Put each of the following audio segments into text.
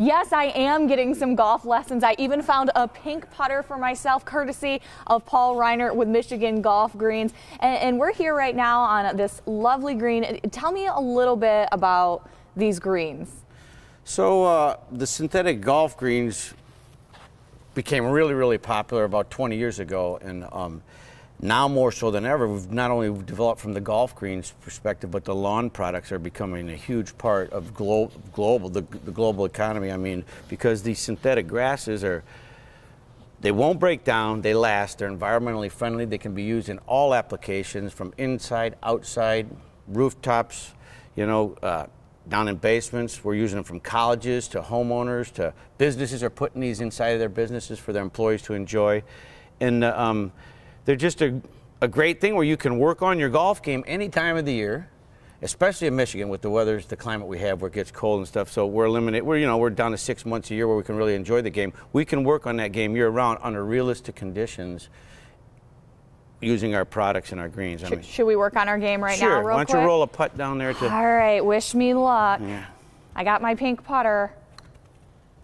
Yes, I am getting some golf lessons. I even found a pink putter for myself, courtesy of Paul Reiner with Michigan Golf Greens. And, and we're here right now on this lovely green. Tell me a little bit about these greens. So uh, the synthetic golf greens became really, really popular about 20 years ago, and um, now more so than ever, we've not only developed from the golf greens perspective, but the lawn products are becoming a huge part of glo global the, the global economy. I mean, because these synthetic grasses are they won't break down, they last, they're environmentally friendly, they can be used in all applications from inside, outside, rooftops, you know, uh, down in basements. We're using them from colleges to homeowners to businesses are putting these inside of their businesses for their employees to enjoy. And uh, um, they're just a, a great thing where you can work on your golf game any time of the year especially in Michigan with the weather, the climate we have where it gets cold and stuff. So we're eliminate, we're, you know, we're down to six months a year where we can really enjoy the game. We can work on that game year round under realistic conditions using our products and our greens. I mean, should we work on our game right sure. now real Why don't quick? you roll a putt down there? To... All right, wish me luck. Yeah. I got my pink putter.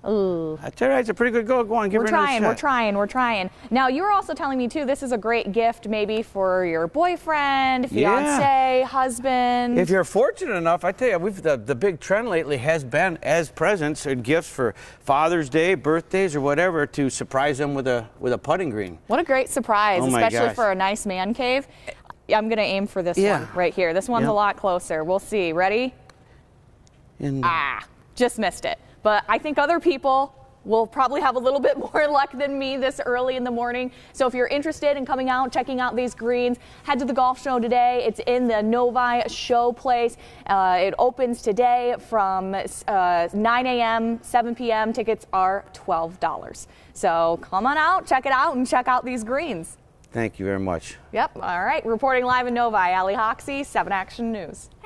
Ooh. That's all right. It's a pretty good go. Go on, give we're her trying, shot. We're trying. We're trying. Now, you were also telling me too. This is a great gift, maybe for your boyfriend, fiance, yeah. husband. If you're fortunate enough, I tell you, we've the, the big trend lately has been as presents and gifts for Father's Day, birthdays, or whatever to surprise them with a with a putting green. What a great surprise, oh especially gosh. for a nice man cave. I'm going to aim for this yeah. one right here. This one's a lot closer. We'll see. Ready? And ah, just missed it. But I think other people will probably have a little bit more luck than me this early in the morning. So if you're interested in coming out, checking out these greens, head to the golf show today. It's in the Novi Show Place. Uh, it opens today from uh, 9 a.m., 7 p.m. Tickets are $12. So come on out, check it out, and check out these greens. Thank you very much. Yep. All right. Reporting live in Novi, Ali Hoxie, 7 Action News.